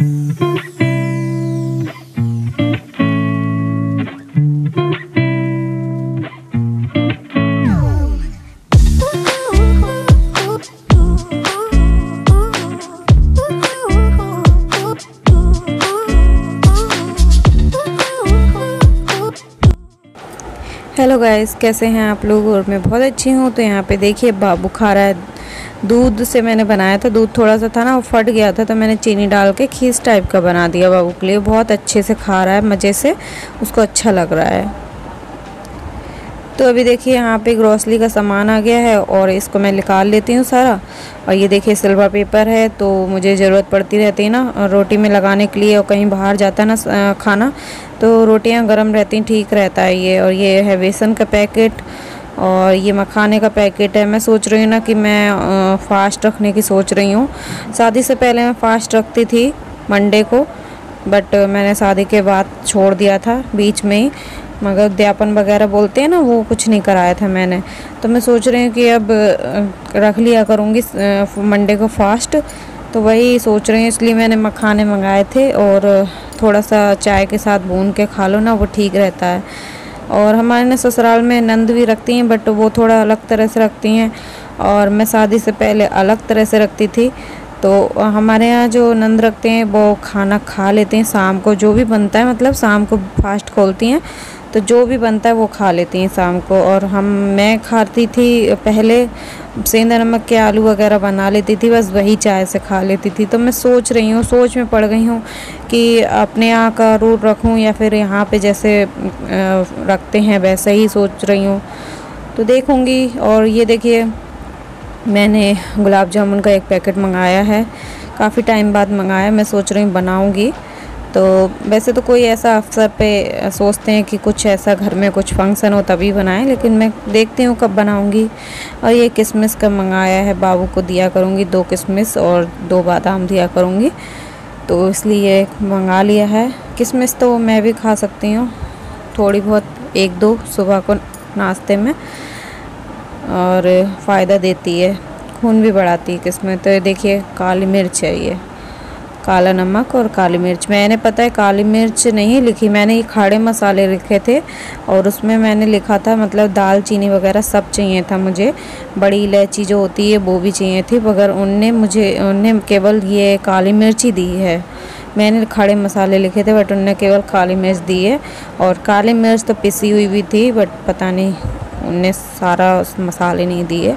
Hello guys कैसे हैं आप लोग? और मैं बहुत अच्छी हूँ तो यहाँ पे देखिए बाबू खा रहा है। दूध से मैंने बनाया था, दूध थोड़ा सा था ना, वो फट गया था तो मैंने चीनी डाल के खीस टाइप का बना दिया बाबू के लिए। बहुत अच्छे से खा रहा है, मज़े से, उसको अच्छा लग रहा है। तो अभी देखिए, यहाँ पे ग्रॉसरी का सामान आ गया है, और इसको मैं निकाल लेती हूँ सारा। और ये देखिए सिल्वर पेपर है तो मुझे ज़रूरत पड़ती रहती है ना, रोटी में लगाने के लिए, और कहीं बाहर जाता ना खाना तो रोटियाँ गर्म रहती ठीक रहता है ये। और ये है बेसन का पैकेट और ये मखाने का पैकेट है। मैं सोच रही हूँ ना कि मैं फ़ास्ट रखने की सोच रही हूँ। शादी से पहले मैं फ़ास्ट रखती थी मंडे को, बट मैंने शादी के बाद छोड़ दिया था बीच में ही। मगर उद्यापन वगैरह बोलते हैं ना, वो कुछ नहीं कराया था मैंने। तो मैं सोच रही हूँ कि अब रख लिया करूँगी मंडे को फास्ट। तो वही सोच रहे हैं, इसलिए मैंने मखाने मंगाए थे और थोड़ा सा चाय के साथ भून के खा लो ना, वो ठीक रहता है। और हमारे ना ससुराल में नंद भी रखती हैं, बट वो थोड़ा अलग तरह से रखती हैं और मैं शादी से पहले अलग तरह से रखती थी। तो हमारे यहाँ जो नंद रखते हैं, वो खाना खा लेते हैं, शाम को जो भी बनता है मतलब शाम को फास्ट खोलती हैं तो जो भी बनता है वो खा लेती हैं शाम को। और हम, मैं खाती थी पहले सेंधा नमक के आलू वगैरह बना लेती थी, बस वही चाय से खा लेती थी। तो मैं सोच रही हूँ, सोच में पड़ गई हूँ कि अपने यहाँ का रूट रखूँ या फिर यहाँ पे जैसे रखते हैं वैसे ही सोच रही हूँ। तो देखूँगी और ये देखिए, मैंने गुलाब जामुन का एक पैकेट मंगाया है, काफ़ी टाइम बाद मंगाया, मैं सोच रही हूँ बनाऊँगी। तो वैसे तो कोई ऐसा अवसर पे सोचते हैं कि कुछ ऐसा घर में कुछ फ़ंक्शन हो तभी बनाएँ, लेकिन मैं देखती हूँ कब बनाऊँगी। और ये किशमिश का मंगाया है, बाबू को दिया करूँगी दो किशमिश और दो बादाम दिया करूँगी। तो इसलिए मंगा लिया है। किशमिश तो मैं भी खा सकती हूँ, थोड़ी बहुत एक दो सुबह को नाश्ते में। और फ़ायदा देती है, खून भी बढ़ाती है किसमें तो देखिए, काली मिर्च है ये। काला नमक और काली मिर्च। मैंने पता है, काली मिर्च नहीं लिखी, मैंने ये खाड़े मसाले लिखे थे और उसमें मैंने लिखा था मतलब दाल, चीनी वगैरह सब चाहिए था मुझे। बड़ी इलायची जो होती है, वो भी चाहिए थी, मगर उनने मुझे, उनने केवल ये काली मिर्च ही दी है। मैंने खड़े मसाले लिखे थे, बट उनने केवल काली मिर्च दी है। और काली मिर्च तो पिसी हुई भी थी, बट पता नहीं, उनने सारा मसाले नहीं दिए।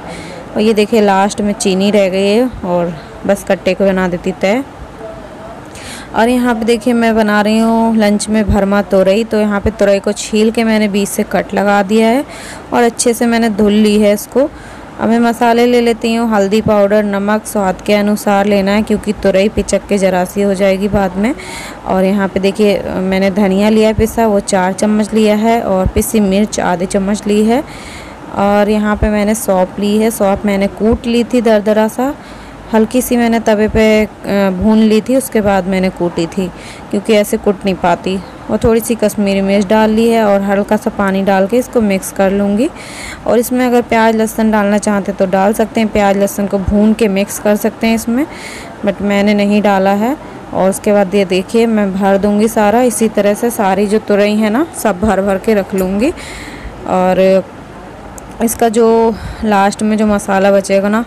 और ये देखिए, लास्ट में चीनी रह गई है और बस कट्टे को बना देती तय। और यहाँ पे देखिए मैं बना रही हूँ लंच में भरमा तुरई। तो यहाँ पे तुरई को छील के मैंने बीच से कट लगा दिया है और अच्छे से मैंने धुल ली है इसको। अब मैं मसाले ले लेती हूँ, हल्दी पाउडर, नमक, स्वाद के अनुसार लेना है क्योंकि तुरई पिचक के जरा सी हो जाएगी बाद में। और यहाँ पे देखिए, मैंने धनिया लिया है पिसा, वो चार चम्मच लिया है और पिसी मिर्च, आधे चम्मच ली है। और यहाँ पे मैंने सौंप ली है, सौंप मैंने कूट ली थी दर सा। हल्की सी मैंने तवे पे भून ली थी, उसके बाद मैंने कूटी थी, क्योंकि ऐसे कूट नहीं पाती। और थोड़ी सी कश्मीरी मिर्च डाल ली है और हल्का सा पानी डाल के इसको मिक्स कर लूँगी। और इसमें अगर प्याज लहसुन डालना चाहते तो डाल सकते हैं, प्याज लहसुन को भून के मिक्स कर सकते हैं इसमें, बट मैंने नहीं डाला है। और उसके बाद ये देखिए, मैं भर दूँगी सारा, इसी तरह से सारी जो तुरई है ना, सब भर भर के रख लूँगी। और इसका जो लास्ट में जो मसाला बचेगा ना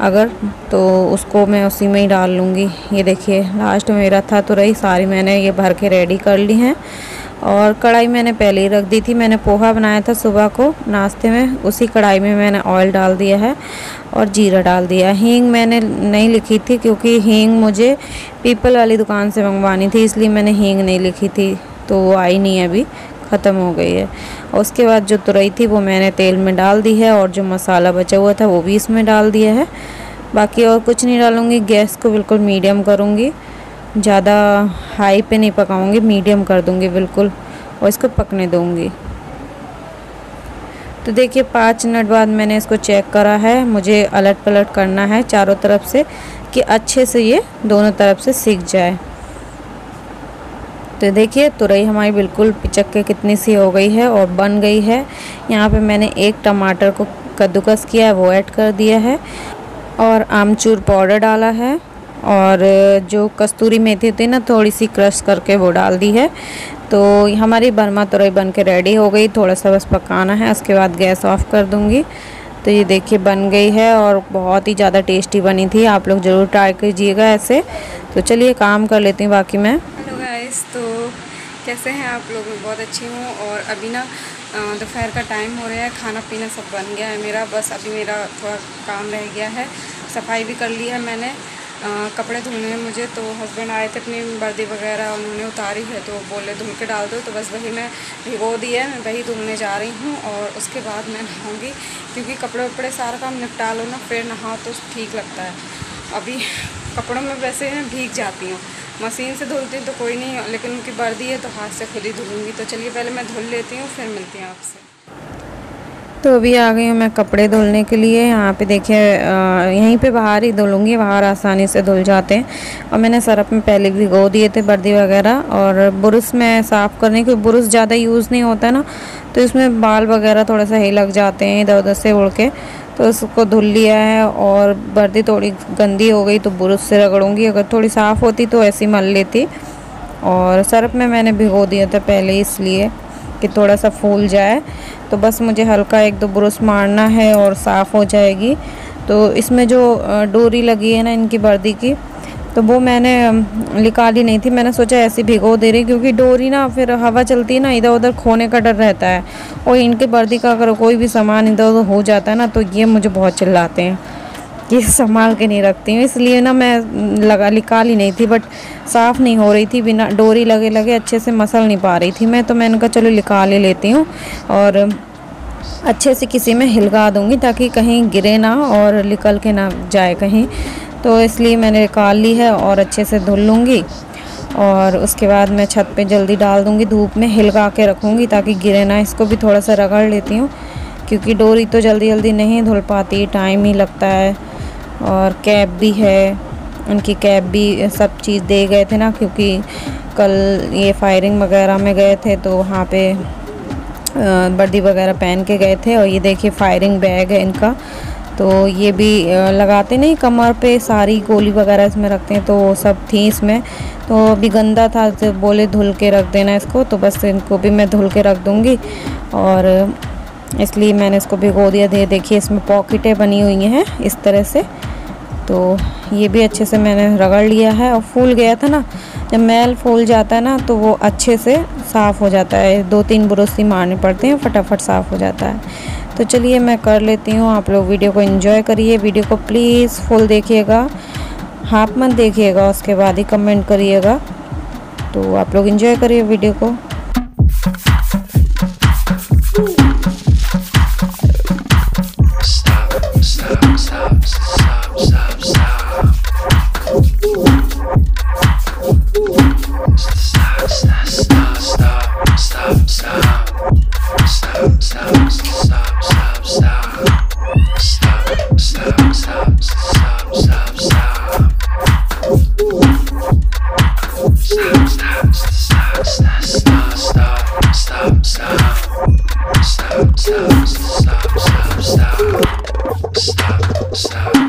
अगर तो उसको मैं उसी में ही डाल लूँगी। ये देखिए लास्ट मेरा था तो रही, सारी मैंने ये भर के रेडी कर ली हैं। और कढ़ाई मैंने पहले ही रख दी थी, मैंने पोहा बनाया था सुबह को, नाश्ते में, उसी कढ़ाई में मैंने ऑयल डाल दिया है और जीरा डाल दिया हींग मैंने नहीं लिखी थी, क्योंकि हींग मुझे पीपल वाली दुकान से मंगवानी थी, इसलिए मैंने हींग नहीं लिखी थी तो वो आई नहीं अभी। ख़त्म हो गई है। और उसके बाद जो तुरई थी वो मैंने तेल में डाल दी है और जो मसाला बचा हुआ था वो भी इसमें डाल दिया है। बाकी और कुछ नहीं डालूँगी, गैस को बिल्कुल मीडियम करूँगी। ज़्यादा हाई पे नहीं पकाऊँगी, मीडियम कर दूँगी बिल्कुल और इसको पकने दूँगी। तो देखिए, पाँच मिनट बाद मैंने इसको चेक करा है। मुझे अलट पलट करना है चारों तरफ़ से कि अच्छे से ये दोनों तरफ़ से सीख जाए। तो देखिए, तुरई हमारी बिल्कुल पिचक के कितनी सी हो गई है और बन गई है। यहाँ पे मैंने एक टमाटर को कद्दूकस किया है, वो ऐड कर दिया है और आमचूर पाउडर डाला है और जो कस्तूरी मेथी होती है ना थोड़ी सी क्रश करके वो डाल दी है। तो हमारी बर्मा तुरई बन के रेडी हो गई। थोड़ा सा बस पकाना है, उसके बाद गैस ऑफ़ कर दूँगी। तो ये देखिए, बन गई है और बहुत ही ज़्यादा टेस्टी बनी थी। आप लोग ज़रूर ट्राई कीजिएगा ऐसे। तो चलिए, काम कर लेती हूँ बाकी मैं। हेलो गाइस तो कैसे हैं आप लोग? मैं बहुत अच्छी हूँ और अभी ना दोपहर का टाइम हो रहा है खाना पीना सब बन गया है मेरा बस अभी मेरा थोड़ा काम रह गया है। सफ़ाई भी कर ली है मैंने। आ, कपड़े धुलने हैं मुझे तो हस्बैंड आए थे अपनी वर्दी वगैरह उन्होंने उतारी है तो बोले धुल के डाल दो तो बस वही मैं भिगो दी है मैं वही धुलने जा रही हूँ और उसके बाद मैं नहाऊँगी। क्योंकि कपड़े वपड़े सारा काम निपटा लो ना फिर नहाओ तो ठीक लगता है। अभी कपड़ों में वैसे भीग जाती हूँ। मशीन से धुलती तो कोई नहीं, लेकिन उनकी वर्दी है तो हाथ से खुद ही धुलूँगी। तो चलिए पहले मैं धुल लेती हूँ, फिर मिलती हूँ आपसे। तो अभी आ गई हूँ मैं कपड़े धुलने के लिए। यहाँ पे देखिए यहीं पे बाहर ही धुलूँगी, बाहर आसानी से धुल जाते हैं। और मैंने सरफ में पहले भिगो दिए थे बर्दी वगैरह, और बुरुस में साफ़ करने के बुरुस ज़्यादा यूज़ नहीं होता ना तो इसमें बाल वगैरह थोड़ा सा ही लग जाते हैं इधर उधर से उड़ के। तो उसको धुल लिया है और बर्दी थोड़ी गंदी हो गई तो बुरुश से रगड़ूँगी। अगर थोड़ी साफ़ होती तो ऐसी मल लेती। और सर्फ में मैंने भिगो दिया था पहले इसलिए कि थोड़ा सा फूल जाए। तो बस मुझे हल्का एक दो ब्रुश मारना है और साफ़ हो जाएगी। तो इसमें जो डोरी लगी है ना इनकी बर्दी की तो वो मैंने निकाली नहीं थी। मैंने सोचा ऐसे भिगो दे रही क्योंकि डोरी ना, फिर हवा चलती है ना इधर उधर खोने का डर रहता है। और इनके वर्दी का अगर कोई भी सामान इधर उधर हो जाता है ना तो ये मुझे बहुत चिल्लाते हैं ये संभाल के नहीं रखती हूँ। इसलिए ना मैं लगा, निकाल नहीं थी, बट साफ़ नहीं हो रही थी, बिना डोरी लगे लगे अच्छे से मसल नहीं पा रही थी मैं तो मैंने कहा चलो निकाल ही लेती हूँ। और अच्छे से किसी में हिलगा दूँगी, ताकि कहीं गिरे ना और निकल के ना जाए कहीं। तो इसलिए मैंने निकाल ली है और अच्छे से धुल लूँगी। और उसके बाद मैं छत पे जल्दी डाल दूँगी, धूप में हिलगा के रखूँगी ताकि गिरे ना, इसको भी थोड़ा सा रगड़ लेती हूँ, क्योंकि डोरी तो जल्दी जल्दी नहीं धुल पाती टाइम ही लगता है। और कैब भी है, उनकी कैब भी सब चीज़ दे गए थे ना, क्योंकि कल ये फायरिंग वगैरह में गए थे तो वहाँ पे वर्दी वगैरह पहन के गए थे, और ये देखिए फायरिंग बैग है इनका। तो ये भी लगाते नहीं, कमर पे सारी गोली वगैरह इसमें रखते हैं तो वो सब थी इसमें। तो अभी गंदा था तो बोले धुल के रख देना इसको तो बस इनको भी मैं धुल के रख दूँगी। और इसलिए मैंने इसको भिगो दिया। दे, देखिए इसमें पॉकेटें बनी हुई हैं इस तरह से। तो ये भी अच्छे से मैंने रगड़ लिया है, और फूल गया था ना, जब मैल फूल जाता है ना तो वो अच्छे से साफ़ हो जाता है। दो तीन ब्रश ही मारने पड़ते हैं, फटाफट साफ़ हो जाता है। तो चलिए मैं कर लेती हूँ, आप लोग वीडियो को इन्जॉय करिए। वीडियो को प्लीज़ फुल देखिएगा हाफ़ मत देखिएगा, उसके बाद ही कमेंट करिएगा। तो आप लोग इन्जॉय करिए वीडियो को।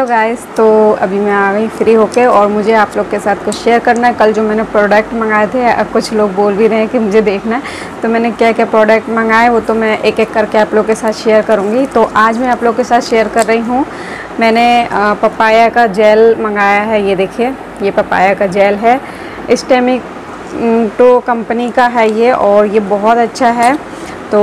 Hello guys तो अभी मैं आ गई फ्री होके और मुझे आप लोग के साथ कुछ शेयर करना है। कल जो मैंने प्रोडक्ट मंगाए थे अब कुछ लोग बोल भी रहे हैं कि मुझे देखना है। तो मैंने क्या क्या प्रोडक्ट मंगाए, वो तो मैं एक एक करके आप लोग के साथ शेयर करूँगी। तो आज मैं आप लोग के साथ शेयर कर रही हूँ। मैंने पपाया का जेल मंगाया है, ये देखिए, ये पपाया का जेल है। स्टेमिक टो कंपनी का है ये और ये बहुत अच्छा है। तो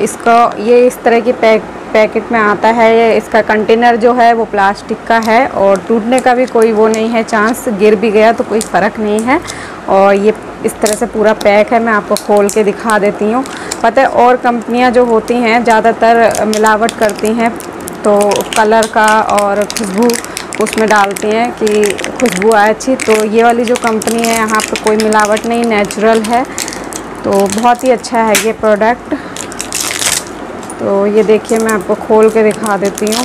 इसका, ये इस तरह की पैक पैकेट में आता है, ये इसका कंटेनर जो है वो प्लास्टिक का है और टूटने का भी कोई वो नहीं है, चांस गिर भी गया तो कोई फ़र्क नहीं है। और ये इस तरह से पूरा पैक है, मैं आपको खोल के दिखा देती हूँ। पता है, और कंपनियाँ जो होती हैं, ज़्यादातर मिलावट करती हैं तो कलर का और खुशबू उसमें डालती हैं कि खुशबू आए अच्छी। तो ये वाली जो कंपनी है, यहाँ पर कोई मिलावट नहीं, नेचुरल है। तो बहुत ही अच्छा है ये प्रोडक्ट। तो ये देखिए मैं आपको खोल के दिखा देती हूँ।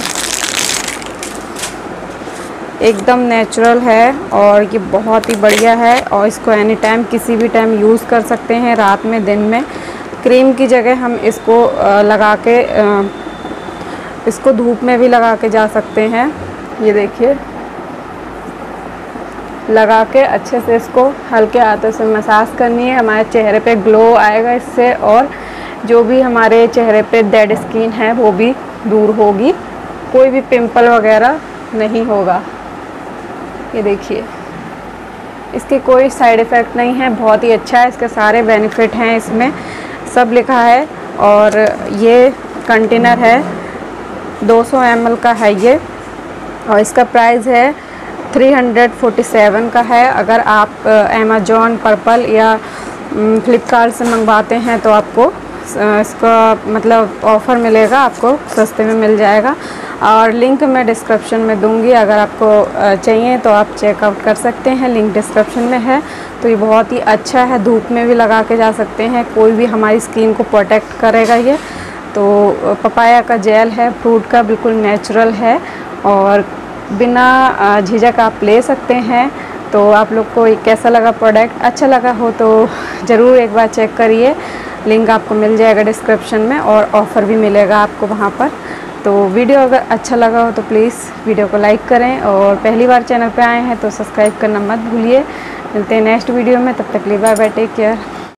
एकदम नेचुरल है और ये बहुत ही बढ़िया है और इसको एनी टाइम किसी भी टाइम यूज़ कर सकते हैं रात में, दिन में। क्रीम की जगह हम इसको लगा के इसको धूप में भी लगा के जा सकते हैं। ये देखिए। लगा के अच्छे से इसको हल्के हाथों से मसाज करनी है। हमारे चेहरे पे ग्लो आएगा इससे और जो भी हमारे चेहरे पे डेड स्किन है, वो भी दूर होगी। कोई भी पिंपल वगैरह नहीं होगा। ये देखिए। इसके कोई साइड इफ़ेक्ट नहीं है, बहुत ही अच्छा है। इसके सारे बेनिफिट हैं इसमें। सब लिखा है और ये कंटेनर है। 200 सौ का है ये। और इसका प्राइस है 347 का है। अगर आप अमेजोन पर्पल या फ्लिपकार्ट से मंगवाते हैं तो आपको इसका मतलब ऑफ़र मिलेगा आपको, सस्ते में मिल जाएगा। और लिंक मैं डिस्क्रिप्शन में दूँगी, अगर आपको चाहिए तो आप चेकआउट कर सकते हैं। लिंक डिस्क्रिप्शन में है। तो ये बहुत ही अच्छा है। धूप में भी लगा के जा सकते हैं। कोई भी हमारी स्किन को प्रोटेक्ट करेगा ये। तो पपाया का जेल है। फ्रूट का बिल्कुल नेचुरल है। और बिना झिझक आप ले सकते हैं। तो आप लोग को कैसा लगा प्रोडक्ट अच्छा लगा हो तो ज़रूर एक बार चेक करिए। लिंक आपको मिल जाएगा डिस्क्रिप्शन में और ऑफ़र भी मिलेगा आपको वहाँ पर। तो वीडियो अगर अच्छा लगा हो तो प्लीज़ वीडियो को लाइक करें और पहली बार चैनल पर आए हैं तो सब्सक्राइब करना मत भूलिए। मिलते हैं नेक्स्ट वीडियो में, तब तक लिए बाय बाय टेक केयर।